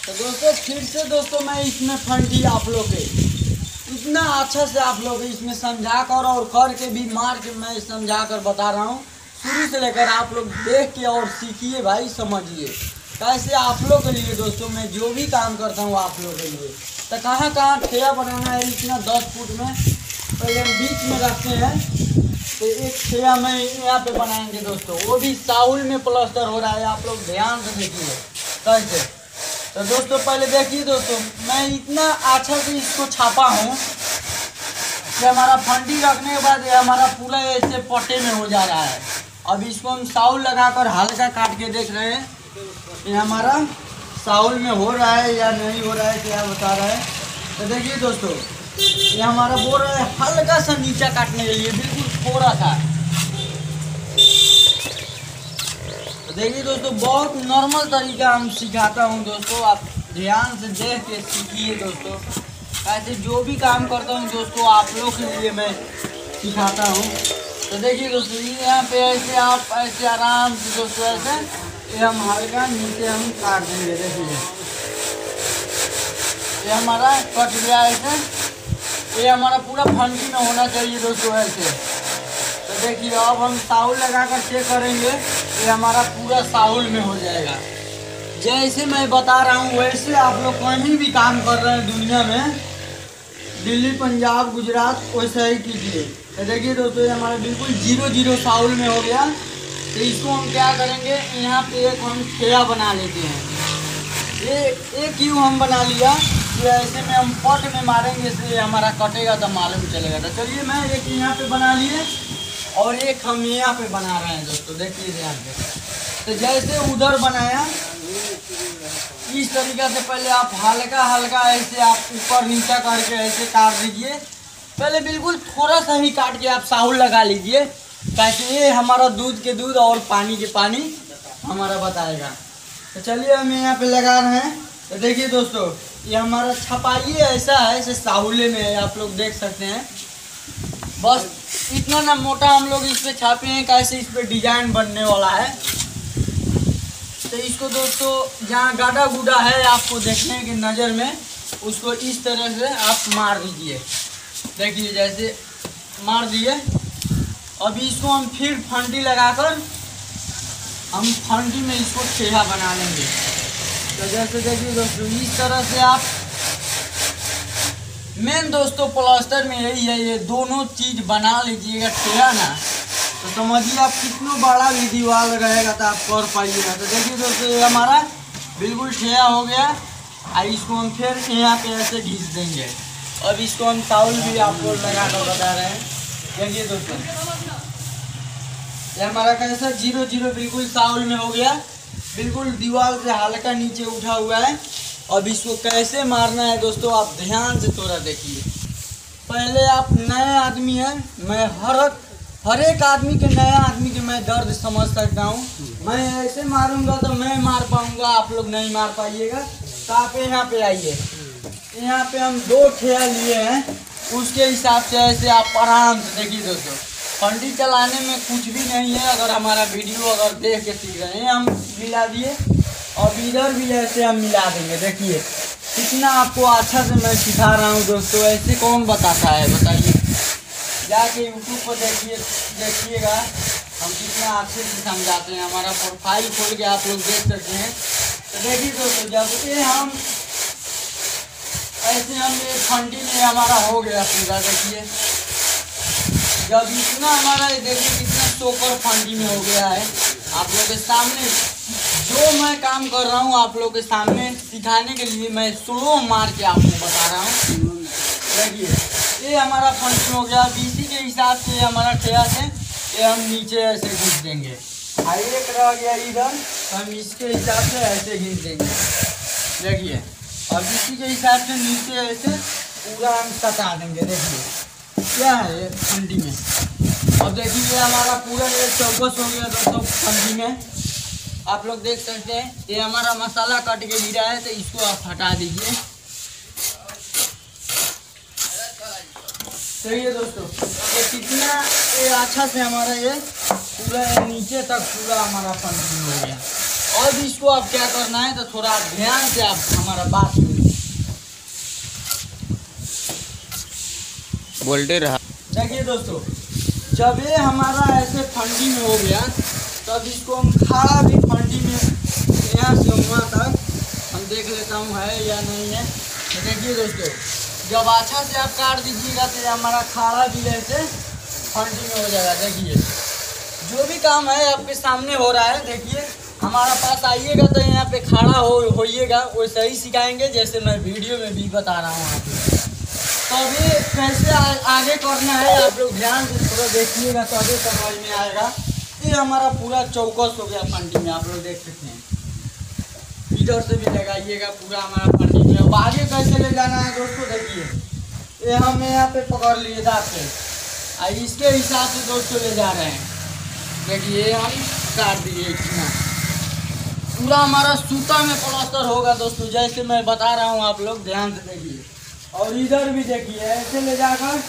तो दोस्तों, फिर से दोस्तों, मैं इसमें फंडी आप लोग के। इतना अच्छा से आप लोग इसमें समझा कर और करके भी मार के मैं समझा कर बता रहा हूँ। शुरू से लेकर आप लोग देख के और सीखिए भाई, समझिए। कैसे आप लोग के लिए दोस्तों, मैं जो भी काम करता हूँ आप लोग के लिए। तो कहाँ कहाँ ठेया बनाना है, इतना दस फुट में पहले हम बीच में रखते हैं। तो एक ठेया में यहाँ पे बनाएँगे दोस्तों। वो भी साउल में प्लास्टर हो रहा है, आप लोग ध्यान से देखिए। कैसे? तो दोस्तों, पहले देखिए दोस्तों, मैं इतना अच्छा से इसको छापा हूँ कि हमारा फंडी रखने के बाद हमारा पूरा ऐसे पट्टे में हो जा रहा है। अब इसको हम साउल लगाकर हल्का काट के देख रहे हैं ये हमारा साउल में हो रहा है या नहीं हो रहा है, क्या बता रहा है। तो देखिए दोस्तों, ये हमारा बोल रहा है हल्का सा नीचा काटने के लिए, बिल्कुल थोड़ा सा। तो देखिए दोस्तों, बहुत नॉर्मल तरीका हम सिखाता हूँ दोस्तों। आप ध्यान से देख के सीखिए दोस्तों। ऐसे जो भी काम करता हूँ दोस्तों, आप लोग के लिए मैं सिखाता हूँ। तो देखिए दोस्तों, यहाँ पे ऐसे आप ऐसे आराम से दोस्तों, ऐसे ये हम हल्का नीचे हम काट देंगे, देखिए। ये हमारा कट गया ऐसे। ये हमारा पूरा फंडी में होना चाहिए दोस्तों, ऐसे। तो देखिए, अब हम साउल लगा कर चेक करेंगे। ये हमारा पूरा साहुल में हो जाएगा। जैसे मैं बता रहा हूँ, वैसे आप लोग कहीं भी काम कर रहे हैं दुनिया में, दिल्ली, पंजाब, गुजरात वैसा ही कीजिए देखिए दोस्तों, ये हमारा बिल्कुल ज़ीरो ज़ीरो साउल में हो गया। तो इसको हम क्या करेंगे, यहाँ पे एक हम ठेया बना लेते हैं। ये एक यू हम बना लिया तो ऐसे में हम पट में मारेंगे, इसलिए हमारा कटेगा तो मालूम चलेगा। तो चलिए, मैं एक यहाँ पे बना लिए। और एक हम यहाँ पे बना रहे हैं दोस्तों, देखिए ध्यान से तो जैसे उधर बनाया, इस तरीका से पहले आप हल्का हल्का ऐसे आप ऊपर नीचा करके ऐसे काट दीजिए। पहले बिल्कुल थोड़ा सा ही काट के आप साहुल लगा लीजिए, ताकि ये हमारा दूध के दूध और पानी के पानी हमारा बताएगा। तो चलिए हम यहाँ पे लगा रहे हैं। तो देखिए दोस्तों, ये हमारा छपाइए ऐसा है जैसे साहुले में आप लोग देख सकते हैं। बस इतना ना मोटा हम लोग इस पर छापे हैं, कैसे इस पर डिज़ाइन बनने वाला है। तो इसको दोस्तों, जहाँ गाढ़ा गुडा है, आपको देखने की नज़र में, उसको इस तरह से आप मार दीजिए। देखिए, जैसे मार दिए। अभी इसको हम फिर फंडी लगाकर, हम फंडी में इसको ठेहा बना लेंगे। तो जैसे देखिए दोस्तों, इस तरह से आप मेन दोस्तों प्लास्टर में यही है, ये दोनों चीज़ बना लीजिएगा ठेहा ना तो समझिए आप कितना बड़ा भी दीवार रहेगा तो आप कर पाइएगा। तो देखिए दोस्तों, ये हमारा बिल्कुल ठेया हो गया। और इसको हम फिर यहाँ पे ऐसे घिस देंगे। अब इसको हम ताउल भी आपको लगा कर बता रहे हैं। देखिए दोस्तों, ये हमारा कैसा ज़ीरो ज़ीरो बिल्कुल साउल में हो गया। बिल्कुल दीवार से हल्का नीचे उठा हुआ है। अब इसको कैसे मारना है दोस्तों, आप ध्यान से थोड़ा देखिए। पहले आप नए आदमी हैं, मैं हर हर एक आदमी के नया आदमी के मैं दर्द समझ सकता हूँ। मैं ऐसे मारूँगा तो मैं मार पाऊँगा, आप लोग नहीं मार पाइएगा। तो आप यहाँ पे आइए। यहाँ पे हम दो ठेया लिए हैं, उसके हिसाब से ऐसे आप आराम से देखिए दोस्तों। फंडी चलाने में कुछ भी नहीं है, अगर हमारा वीडियो अगर देख के सीख रहे हैं, हम मिला दिए। और इधर भी ऐसे हम मिला देंगे, देखिए। कितना आपको अच्छा से मैं सिखा रहा हूँ दोस्तों, ऐसे कौन बताता है, बताइए। जाके यूट्यूब पर देखिए, देखिएगा, हम कितना अच्छे से समझाते हैं। हमारा प्रोफ़ाइल खोल के आप लोग देख सकते हैं। तो देखिए दोस्तों, जब ये हम, ऐसे हम ये फंडी में हमारा हो गया पूरा, देखिए। जब इतना हमारा देखिए कितना चोकर फंडी में हो गया है। आप लोग के सामने जो मैं काम कर रहा हूँ आप लोग के सामने, सिखाने के लिए मैं स्लो मार के आपको बता रहा हूँ। देखिए, ये हमारा फ़ंक्शन हो गया। बीसी के हिसाब से हमारा ठेया से ये हम नीचे ऐसे घिस देंगे। और एक रह गया इधर। हम इसके हिसाब से ऐसे घिस देंगे। देखिए, और बीसी के हिसाब से नीचे ऐसे पूरा हम सटा देंगे। देखिए, क्या है ये ठंडी में? अब देखिए हमारा पूरा ये चौकस हो गया दोस्तों ठंडी में। आप लोग देख सकते हैं ये हमारा मसाला कट के गिरा है तो इसको आप हटा दीजिए। सही दोस्तों ये कितना ये अच्छा से हमारा ये पूरा नीचे तक पूरा हमारा पंचिंग हो गया। अब इसको आप क्या करना है तो थोड़ा ध्यान से आप हमारा बात बोलते रहा। देखिए दोस्तों जब ये हमारा ऐसे फंडिंग हो गया तब इसको हम भी फंडी में यहाँ से वहाँ तक हम देख लेता हूँ है या नहीं है। तो देखिए दोस्तों, जब अच्छा से आप काट दीजिएगा तो हमारा खाड़ा भी ऐसे फंडी में हो जाएगा। देखिए, जो भी काम है आपके सामने हो रहा है, देखिए, हमारा पास आइएगा तो यहाँ पे खड़ा हो, होइएगा वैसे ही सिखाएँगे, जैसे मैं वीडियो में भी बता रहा हूँ आपको। तो अभी कैसे आगे करना है, आप लोग ध्यान से थोड़ा देखिएगा तो अभी समझ में आएगा। ये हमारा पूरा चौकस हो गया फंडी में, आप लोग देख सकते हैं। इधर से भी लगाइएगा पूरा हमारा फंडी में। अब आगे कैसे ले जाना है दोस्तों, देखिए। ये हम यहाँ पे पकड़ लिए दाँत से और इसके हिसाब से दोस्तों ले जा रहे हैं। देखिए हम काट दिए इतना। पूरा हमारा सूता में प्लास्टर होगा दोस्तों, जैसे मैं बता रहा हूँ आप लोग, ध्यान से देखिए। और इधर भी देखिए, ऐसे ले जाकर,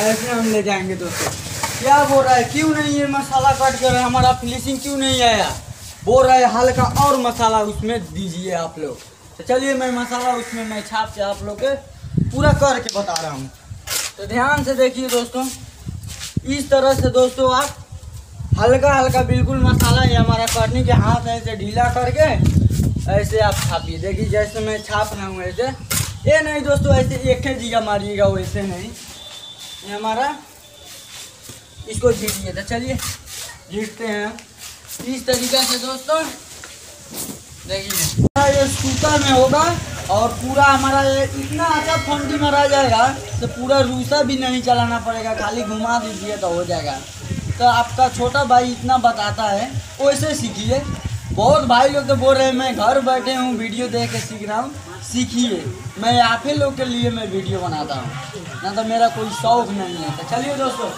ऐसे हम ले जाएँगे दोस्तों। क्या बोल रहा है? क्यों नहीं ये मसाला कट कर हमारा फिनिशिंग क्यों नहीं आया? बोल रहा है, हल्का और मसाला उसमें दीजिए आप लोग। तो चलिए मैं मसाला उसमें मैं छाप के आप लोग के पूरा करके बता रहा हूँ। तो ध्यान से देखिए दोस्तों, इस तरह से दोस्तों आप हल्का हल्का बिल्कुल मसाला ये हमारा करने के हाथ ऐसे ढीला करके ऐसे आप छापिए। देखिए, जैसे मैं छाप रहा हूँ ऐसे। ये नहीं दोस्तों, ऐसे एक ही जगह मारिएगा, वैसे नहीं। ये हमारा इसको झीटिए तो चलिए झीटते हैं। इस तरीके से दोस्तों, देखिए। ये सूता में होगा और पूरा हमारा ये इतना अच्छा फंडी मारा जाएगा तो पूरा रूसा भी नहीं चलाना पड़ेगा, खाली घुमा दीजिए तो हो जाएगा। तो आपका छोटा भाई इतना बताता है, वैसे सीखिए। बहुत भाई लोग तो बोल रहे हैं, मैं घर बैठे हूँ, वीडियो देख के सीख रहा हूँ, सीखिए। मैं आप ही लोग के लिए मैं वीडियो बनाता हूँ। ना तो मेरा कोई शौक नहीं है। तो चलिए दोस्तों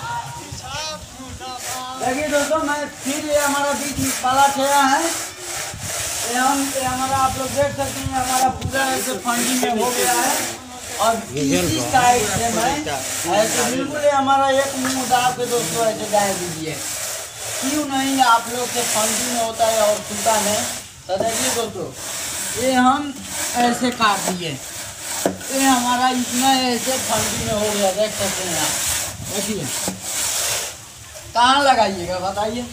देखिए दोस्तों, मैं फिर ये हमारा बीच में पाला ठेरा है। ये हम, ये हमारा आप लोग देख सकते हैं हमारा पूरा ऐसे फंडी में हो गया है। और इसी साइड से मैं ऐसे बिल्कुल हमारा एक मुँह डाल के दोस्तों ऐसे डाल दीजिए। क्यों नहीं आप लोग के फंडी में होता है और सूता में तो देखिए दोस्तों, ये हम ऐसे काट दिए। ये हमारा इतना ऐसे फंडी में हो गया, देख सकते हैं आप। देखिए। कहाँ लगाइएगा, बताइए।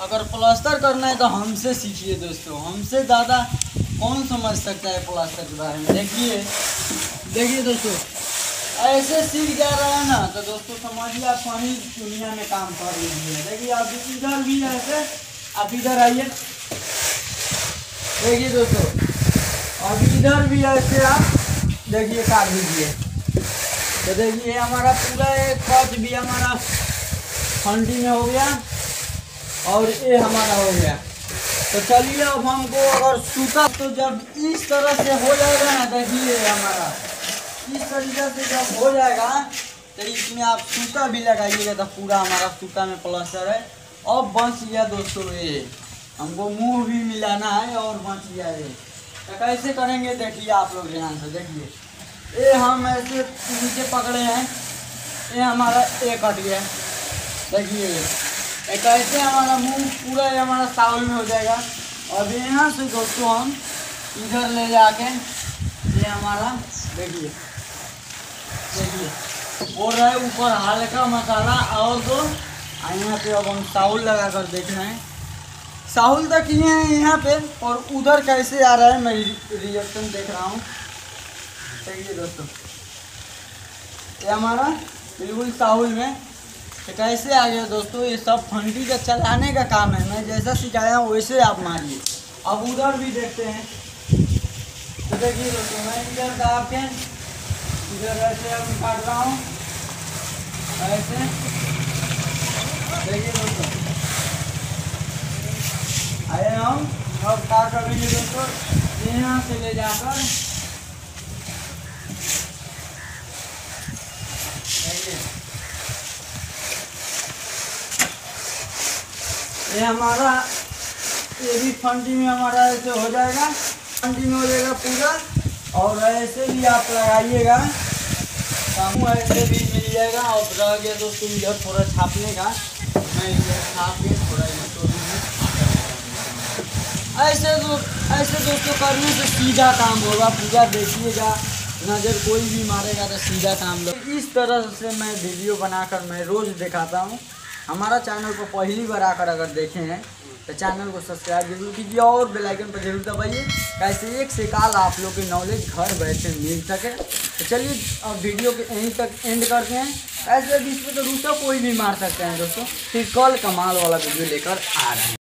अगर प्लास्टर करना है तो हमसे सीखिए दोस्तों, हमसे ज़्यादा कौन समझ सकता है प्लास्टर के बारे में? देखिए देखिए दोस्तों, ऐसे सीख जा रहा है ना तो दोस्तों समझिए आप कहीं दुनिया में काम कर रही है देखिए, आप इधर भी ऐसे, आप इधर आइए। देखिए दोस्तों अब इधर भी ऐसे आप, देखिए, काट दीजिए। तो देखिए हमारा पूरा एक भी, हमारा फंडी में हो गया और ये हमारा हो गया। तो चलिए अब हमको अगर सूखा तो जब इस तरह से हो जाएगा ना, देखिए हमारा, इस तरीके से जब हो जाएगा तो इसमें आप सूखा भी लगाइएगा तो पूरा हमारा सूखा में प्लास्टर है। अब बच गया दोस्तों ये, हमको मुँह भी मिलाना है और बच गया ये। तो कैसे करेंगे देखिए आप लोग ध्यान से देखिए। ये हम ऐसे नीचे पकड़े हैं, ये हमारा ये कट गया। देखिए कैसे हमारा मुँह, पूरा हमारा साउल में हो जाएगा। और यहाँ से दोस्तों, हम इधर ले जाके ये हमारा देखिए देखिए। बोल रहा है, ऊपर हल्का मसाला और और यहाँ पे अब हम साउल लगा कर देख रहे हैं। साहुल तक किए हैं यहाँ पे, और उधर कैसे आ रहा है, मैं रिएक्शन देख रहा हूँ। देखिए दोस्तों, ये हमारा बिल्कुल साहुल में तो कैसे आ गया दोस्तों? ये सब फंडी का चलाने का काम है। मैं जैसा सिखाया हूँ, वैसे आप मारिए। अब उधर भी देखते हैं। तो देखिए दोस्तों, मैं इधर के इधर ऐसे अब काट रहा हूँ। ऐसे। देखिए दोस्तों। आए हम। अब क्या करेंगे दोस्तों? यहाँ से ले जाकर। देखिए। ये हमारा, ये भी फंडी में हमारा ऐसे हो जाएगा फंडी में हो जाएगा पूरा। और ऐसे भी आप लगाइएगा ऐसे भी मिल जाएगा। और रह गया दोस्तों इधर थोड़ा छापने का। मैं इधर छाप के थोड़ा इसको भी ऐसे तो ऐसे दोस्तों करने से सीधा काम होगा पूजा देखिएगा। नज़र कोई भी मारेगा तो सीधा काम लग इस तरह से मैं वीडियो बनाकर मैं रोज़ दिखाता हूँ। हमारा चैनल को पहली बार आकर अगर देखे हैं तो चैनल को सब्सक्राइब ज़रूर कीजिए और बेल आइकन पर ज़रूर दबाइए कैसे एक से काल आप लोग के नॉलेज घर बैठे मिल सके। तो चलिए अब वीडियो के यहीं तक एंड करते हैं। ऐसे बीच में तो रूसा कोई भी मार सकते हैं दोस्तों। फिर कल कमाल वाला वीडियो लेकर आ रहे हैं।